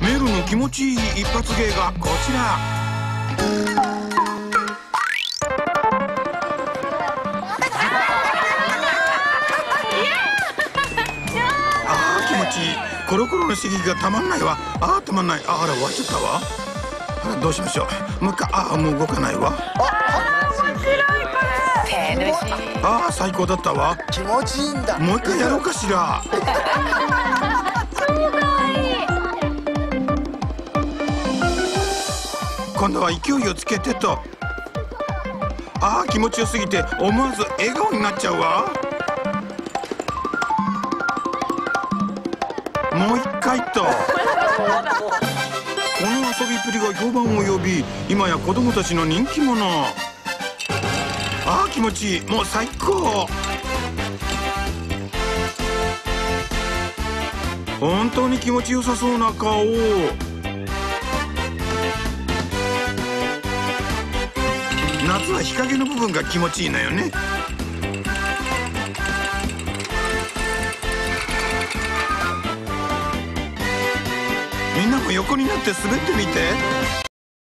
メルの気持ちいい一発芸がこちら。あー気持ちいい。コロコロの刺激がたまんないわ。あーたまんない。ああら終わっちゃったわ。あらどうしましょう。もう一回ああもう動かないわ。ああ最高だったわ。気持ちいいんだ。もう一回やろうかしら今度は勢いをつけてと。ああ気持ちよすぎて思わず笑顔になっちゃうわ。もう一回と。この遊びっぷりが評判を呼び今や子供たちの人気者。ああ気持ちいい。もう最高。本当に気持ちよさそうな顔。夏は日陰の部分が気持ちいいのよね。みんなも横になって滑ってみて。